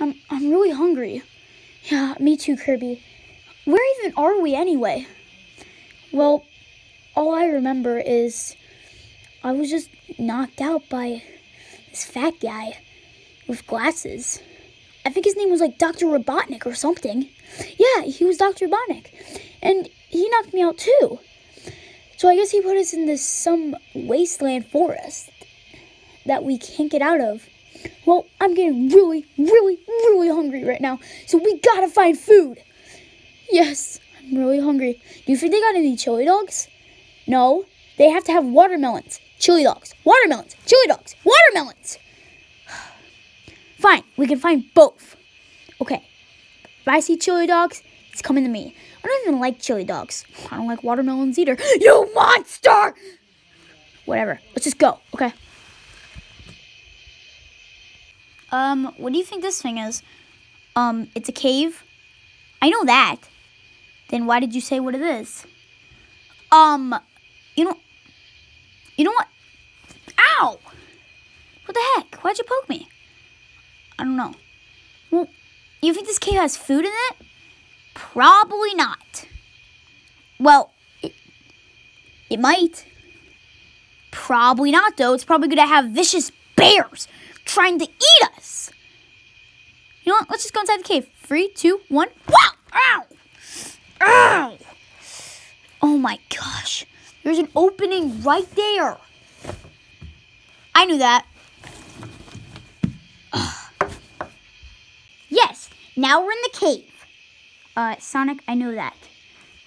I'm, I'm really hungry. Yeah, me too, Kirby. Where even are we anyway? Well, all I remember is I was just knocked out by this fat guy with glasses. I think his name was like Dr. Robotnik or something. Yeah, he was Dr. Robotnik. And he knocked me out too. So I guess he put us in this some wasteland forest that we can't get out of. Well, I'm getting really, really, really hungry right now. So we gotta find food. Yes, I'm really hungry. Do you think they got any chili dogs? No, they have to have watermelons. Chili dogs, watermelons, chili dogs, watermelons. Fine, we can find both. Okay, if I see chili dogs, it's coming to me. I don't even like chili dogs. I don't like watermelons either. You monster! Whatever, let's just go, okay? Um, what do you think this thing is? Um, it's a cave? I know that. Then why did you say what it is? Um, you know, you know what? Ow! What the heck? Why'd you poke me? I don't know. Well, you think this cave has food in it? Probably not. Well, it, it might. Probably not, though. It's probably going to have vicious bears trying to eat us. You know what? Let's just go inside the cave. Three, two, one. Wow! Ow! Ow! Oh my gosh. There's an opening right there. I knew that. Ugh. Yes, now we're in the cave. Uh, Sonic, I know that.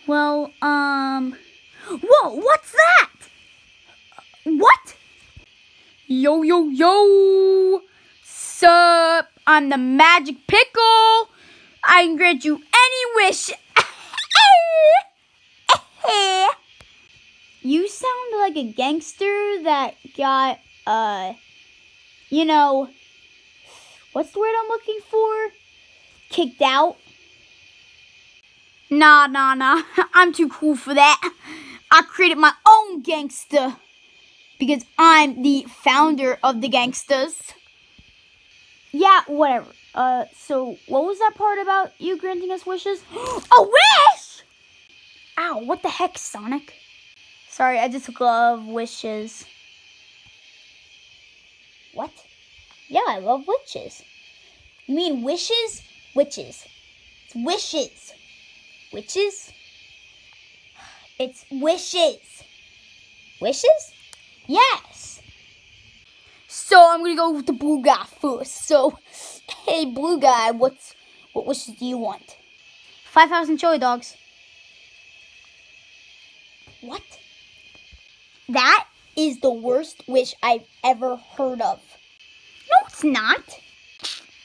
Well, um. Whoa, what's that? What? Yo, yo, yo! Sup? I'm the magic pickle! I can grant you any wish! you sound like a gangster that got, uh, you know, what's the word I'm looking for? Kicked out? Nah, nah, nah. I'm too cool for that. I created my own gangster because I'm the founder of the gangsters. Yeah, whatever. Uh, so what was that part about you granting us wishes? A wish! Ow, what the heck, Sonic? Sorry, I just love wishes. What? Yeah, I love witches. You mean wishes? Witches. It's wishes. Witches? It's wishes. Wishes? Yes. So I'm gonna go with the blue guy first. So, hey, blue guy, what's what wishes do you want? Five thousand chili dogs. What? That is the worst wish I've ever heard of. No, it's not.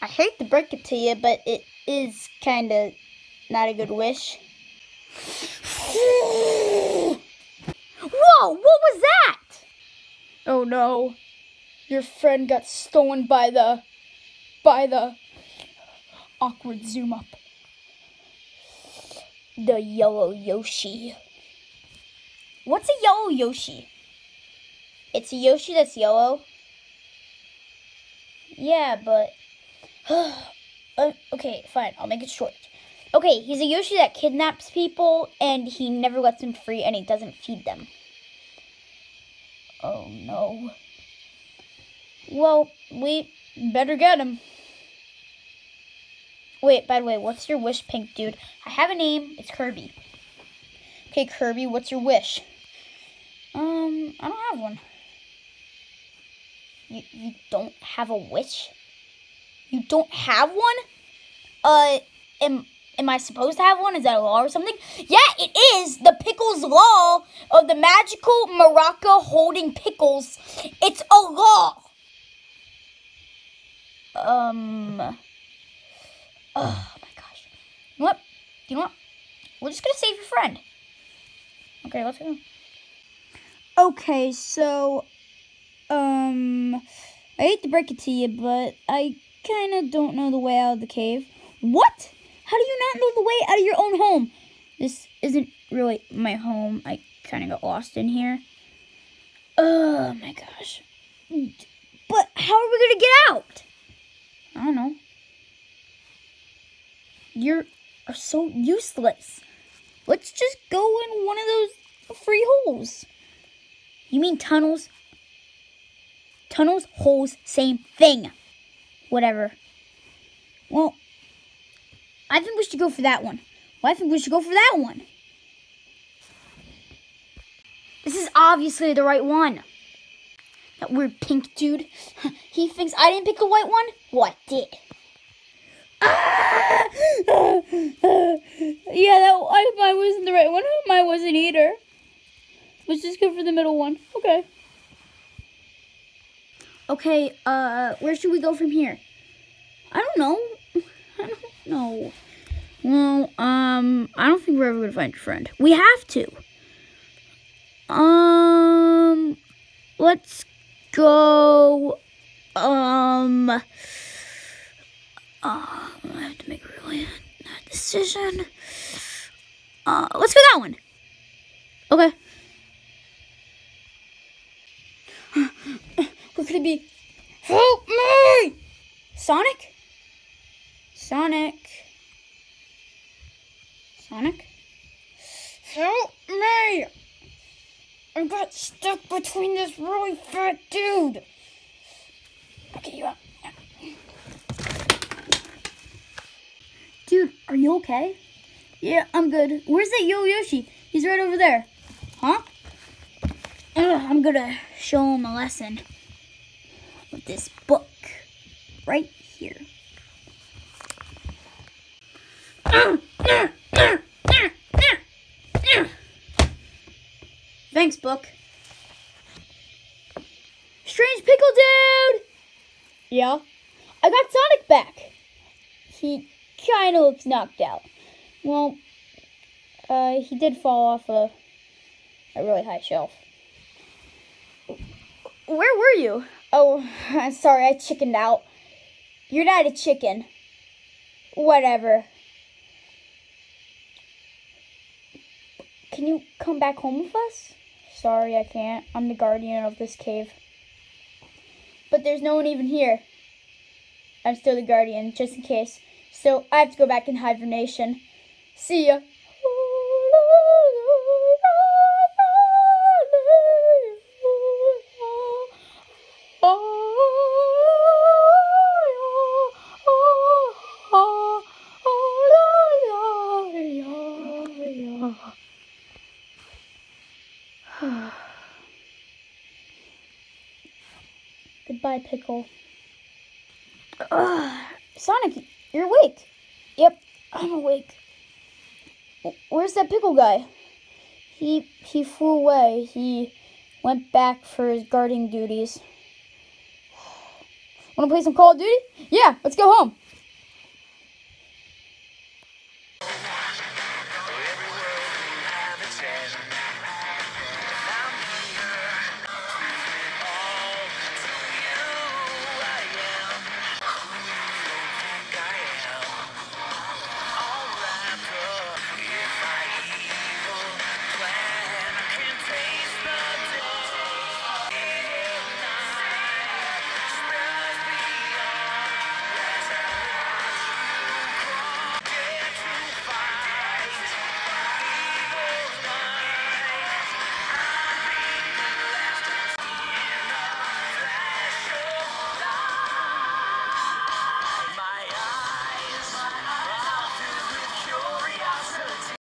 I hate to break it to you, but it is kind of not a good wish. Whoa, what was that? Oh no. Your friend got stolen by the by the awkward zoom up. The yellow Yoshi. What's a yellow Yoshi? It's a Yoshi that's yellow. Yeah, but uh, okay, fine. I'll make it short. Okay, he's a Yoshi that kidnaps people and he never lets them free and he doesn't feed them. Oh no. Well, we better get him. Wait, by the way, what's your wish, Pink Dude? I have a name. It's Kirby. Okay, Kirby, what's your wish? Um, I don't have one. You, you don't have a wish? You don't have one? Uh, am, am I supposed to have one? Is that a law or something? Yeah, it is the Pickles Law of the magical maraca holding pickles. It's a law. Um, oh my gosh. You know what? You know what? We're just gonna save your friend. Okay, let's go. Okay, so, um, I hate to break it to you, but I kind of don't know the way out of the cave. What? How do you not know the way out of your own home? This isn't really my home. I kind of got lost in here. Oh my gosh. But how are we going to get out? I don't know. you're so useless. Let's just go in one of those free holes. You mean tunnels? Tunnels, holes, same thing. Whatever. Well, I think we should go for that one. Well, I think we should go for that one. This is obviously the right one. That weird pink dude. He thinks I didn't pick a white one? What did? Ah! yeah, that I, wasn't the right one. Mine wasn't either. Let's just go for the middle one. Okay. Okay, uh, where should we go from here? I don't know. I. Well, um, I don't think we're ever gonna find your friend. We have to. Um, let's go. Um, uh, I have to make a really a decision. Uh, let's go that one. Okay. What could it be? Help me! Sonic? Sonic? Sonic? Help me! I got stuck between this really fat dude. Okay, you up. Dude, are you okay? Yeah, I'm good. Where's that Yo Yoshi? He's right over there. Huh? Ugh, I'm gonna show him a lesson with this book right here. Thanks, book. Strange pickle dude! Yeah? I got Sonic back. He kinda looks knocked out. Well, uh, he did fall off a, a really high shelf. Where were you? Oh, I'm sorry, I chickened out. You're not a chicken. Whatever. Can you come back home with us? Sorry, I can't. I'm the guardian of this cave. But there's no one even here. I'm still the guardian, just in case. So I have to go back in hibernation. See ya. Goodbye, Pickle. Ugh. Sonic, you're awake. Yep, I'm awake. Where's that Pickle guy? He he flew away. He went back for his guarding duties. Want to play some Call of Duty? Yeah, let's go home.